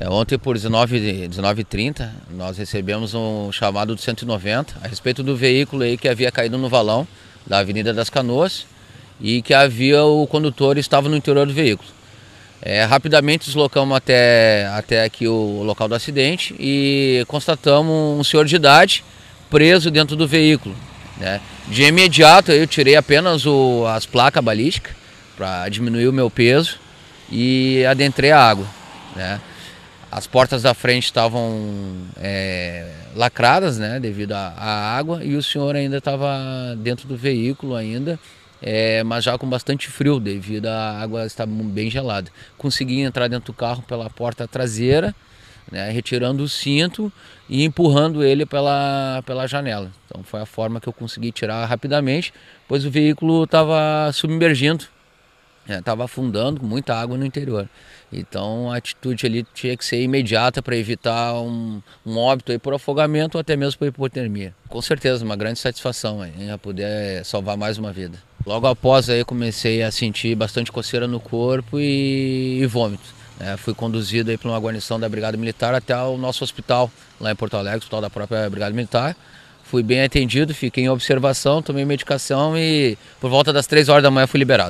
É, ontem, por 19h30, 19 nós recebemos um chamado do 190 a respeito do veículo aí que havia caído no valão da Avenida das Canoas e que havia o condutor estava no interior do veículo. É, rapidamente deslocamos até, até aqui o local do acidente e constatamos um senhor de idade preso dentro do veículo. Né? De imediato eu tirei apenas o, as placas balísticas para diminuir o meu peso e adentrei a água. Né? As portas da frente estavam é, lacradas, né, devido à, água, e o senhor ainda estava dentro do veículo ainda, é, mas já com bastante frio, devido à água estar bem gelada. Consegui entrar dentro do carro pela porta traseira, né, retirando o cinto e empurrando ele pela, pela janela. Então foi a forma que eu consegui tirar rapidamente, pois o veículo estava submergindo estava é, afundando com muita água no interior. Então a atitude ali tinha que ser imediata para evitar um, um, óbito aí por afogamento ou até mesmo por hipotermia. Com certeza, uma grande satisfação em poder salvar mais uma vida. Logo após aí comecei a sentir bastante coceira no corpo e, e vômito. É, fui conduzido aí para uma guarnição da Brigada Militar até o nosso hospital lá em Porto Alegre, hospital da própria Brigada Militar. Fui bem atendido, fiquei em observação, tomei medicação e por volta das 3 horas da manhã fui liberado.